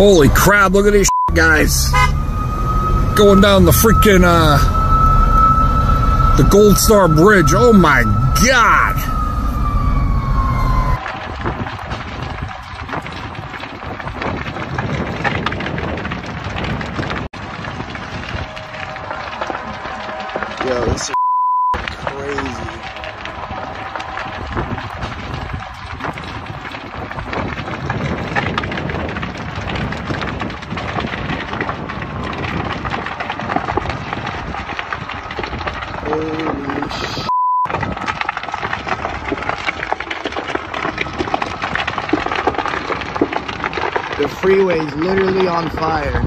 Holy crap, look at these guys. Going down the freaking, uh, the Gold Star Bridge. Oh my God. Yo, this is Holy freeway is literally on fire.